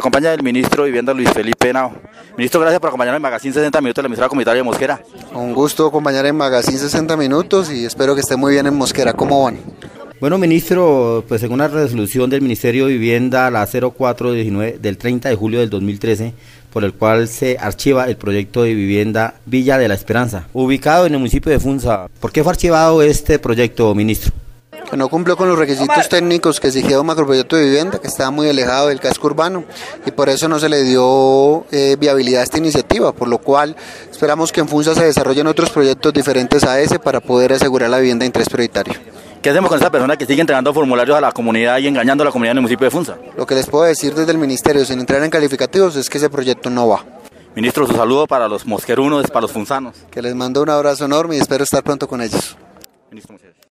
Acompaña el ministro de Vivienda Luis Felipe Henao. Ministro, gracias por acompañarnos en Magazine 60 Minutos de la emisora comunitaria de Mosquera. Un gusto acompañar en Magazine 60 Minutos y espero que esté muy bien en Mosquera. ¿Cómo van? Bueno, ministro, pues según la resolución del Ministerio de Vivienda, la 0419 del 30 de julio del 2013, por el cual se archiva el proyecto de vivienda Villa de la Esperanza, ubicado en el municipio de Funza. ¿Por qué fue archivado este proyecto, ministro? Que no cumplió con los requisitos técnicos que exigía un macroproyecto de vivienda, que estaba muy alejado del casco urbano y por eso no se le dio eh, viabilidad a esta iniciativa, por lo cual esperamos que en Funza se desarrollen otros proyectos diferentes a ese para poder asegurar la vivienda de interés prioritario. ¿Qué hacemos con esa persona que sigue entregando formularios a la comunidad y engañando a la comunidad en el municipio de Funza? Lo que les puedo decir desde el ministerio, sin entrar en calificativos, es que ese proyecto no va. Ministro, su saludo para los mosquerunos, para los funzanos. Que les mando un abrazo enorme y espero estar pronto con ellos. Ministro,